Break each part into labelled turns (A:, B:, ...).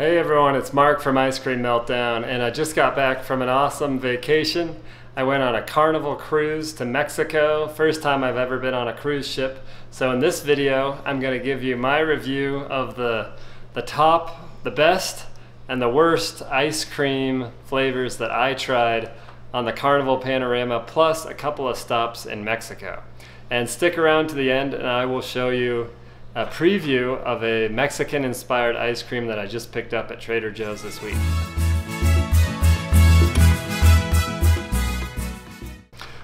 A: Hey everyone, it's Marc from Ice Cream Meltdown, and I just got back from an awesome vacation. I went on a carnival cruise to Mexico, first time I've ever been on a cruise ship. So in this video, I'm going to give you my review of the, the top, the best, and the worst ice cream flavors that I tried on the Carnival Panorama, plus a couple of stops in Mexico. And stick around to the end and I will show you a preview of a Mexican inspired ice cream that I just picked up at Trader Joe's this week.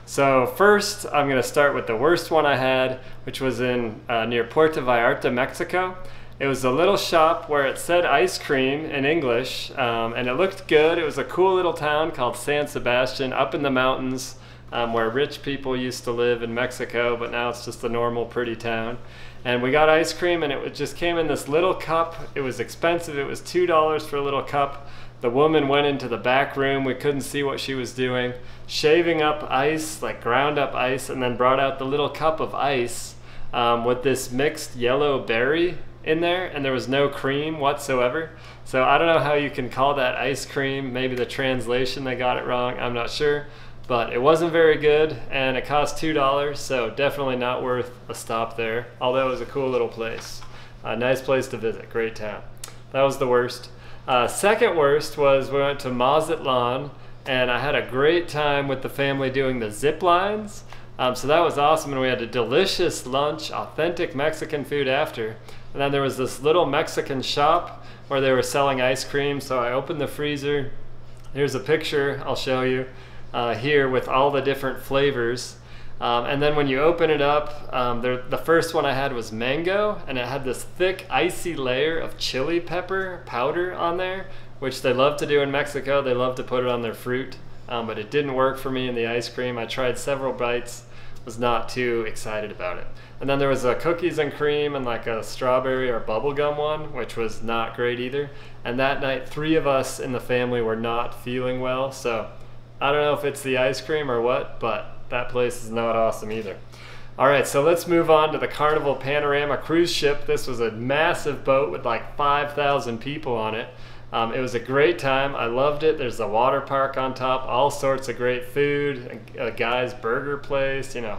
A: So first, I'm going to start with the worst one I had, which was in uh, near Puerto Vallarta, Mexico. It was a little shop where it said ice cream in English, um, and it looked good. It was a cool little town called San Sebastian, up in the mountains, um, where rich people used to live in Mexico, but now it's just a normal, pretty town. And we got ice cream and it just came in this little cup. It was expensive. It was two dollars for a little cup. The woman went into the back room. We couldn't see what she was doing. Shaving up ice like ground up ice and then brought out the little cup of ice um, with this mixed yellow berry in there and there was no cream whatsoever. So i don't know how you can call that ice cream. Maybe the translation they got it wrong i'm not sure. But it wasn't very good and it cost two dollars so definitely not worth a stop there. Although it was a cool little place. A nice place to visit. Great town. That was the worst. Uh, second worst was we went to mazatlan and i had a great time with the family doing the zip lines um, so that was awesome and we had a delicious lunch authentic mexican food after and then there was this little mexican shop where they were selling ice cream so i opened the freezer here's a picture i'll show you uh, here with all the different flavors. Um, and then when you open it up, um, the first one I had was mango, and it had this thick, icy layer of chili pepper powder on there, which they love to do in Mexico. They love to put it on their fruit, um, but it didn't work for me in the ice cream. I tried several bites, was not too excited about it. And then there was a cookies and cream and like a strawberry or bubblegum one, which was not great either. And that night, three of us in the family were not feeling well, so I don't know if it's the ice cream or what, but that place is not awesome either. All right, so let's move on to the Carnival Panorama cruise ship. This was a massive boat with like 5,000 people on it. Um, it was a great time. I loved it. There's a water park on top, all sorts of great food, a, guy's burger place, you know,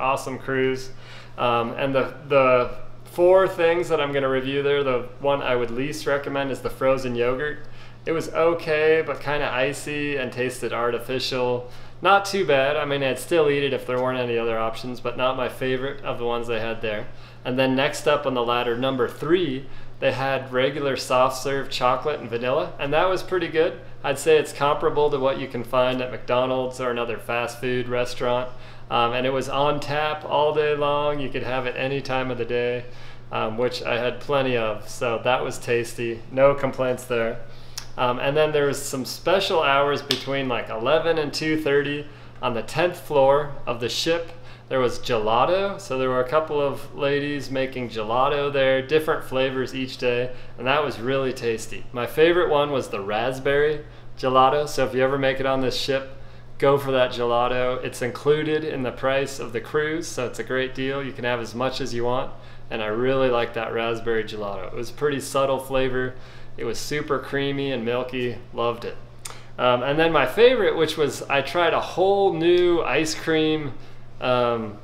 A: awesome cruise. Um, and the, the four things that I'm going to review there, the one I would least recommend is the frozen yogurt. It was okay, but kind of icy and tasted artificial. Not too bad. I mean, I'd still eat it if there weren't any other options, but not my favorite of the ones they had there. And then next up on the ladder, number three, they had regular soft serve chocolate and vanilla, and that was pretty good. I'd say it's comparable to what you can find at McDonald's or another fast food restaurant. Um, and it was on tap all day long. You could have it any time of the day, um, which I had plenty of. So that was tasty. No complaints there. Um, and then there was some special hours between like 11 and 2.30 on the 10th floor of the ship. There was gelato, so there were a couple of ladies making gelato there, different flavors each day, and that was really tasty. My favorite one was the raspberry gelato, so if you ever make it on this ship, go for that gelato. It's included in the price of the cruise, so it's a great deal. You can have as much as you want, and I really like that raspberry gelato. It was a pretty subtle flavor, it was super creamy and milky. Loved it. Um, and then my favorite, which was I tried a whole new ice cream. Um,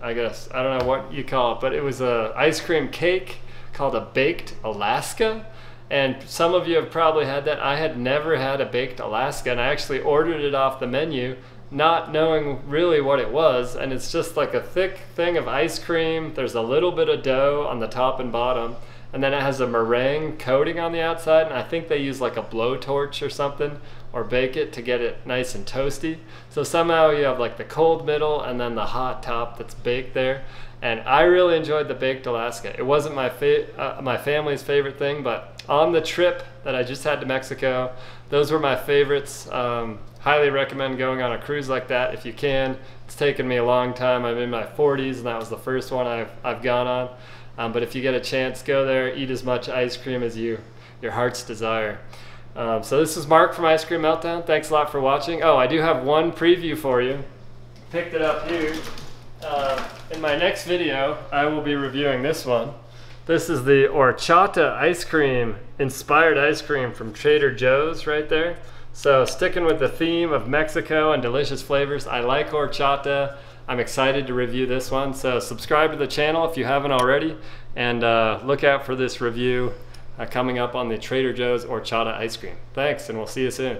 A: I guess I don't know what you call it, but it was a ice cream cake called a baked Alaska. And some of you have probably had that. I had never had a baked Alaska, and I actually ordered it off the menu, not knowing really what it was. And it's just like a thick thing of ice cream. There's a little bit of dough on the top and bottom and then it has a meringue coating on the outside and I think they use like a blowtorch or something or bake it to get it nice and toasty. So somehow you have like the cold middle and then the hot top that's baked there. And I really enjoyed the baked Alaska. It wasn't my fa uh, my family's favorite thing, but on the trip that I just had to Mexico, those were my favorites. Um, highly recommend going on a cruise like that if you can. It's taken me a long time. I'm in my 40s and that was the first one I've, I've gone on. Um, but if you get a chance, go there, eat as much ice cream as you your heart's desire. Um, so this is Marc from Ice Cream Meltdown. Thanks a lot for watching. Oh, I do have one preview for you. Picked it up here. Uh, in my next video, I will be reviewing this one. This is the horchata ice cream, inspired ice cream from Trader Joe's right there. So sticking with the theme of Mexico and delicious flavors, I like horchata. I'm excited to review this one. So subscribe to the channel if you haven't already and uh, look out for this review uh, coming up on the Trader Joe's horchata ice cream. Thanks and we'll see you soon.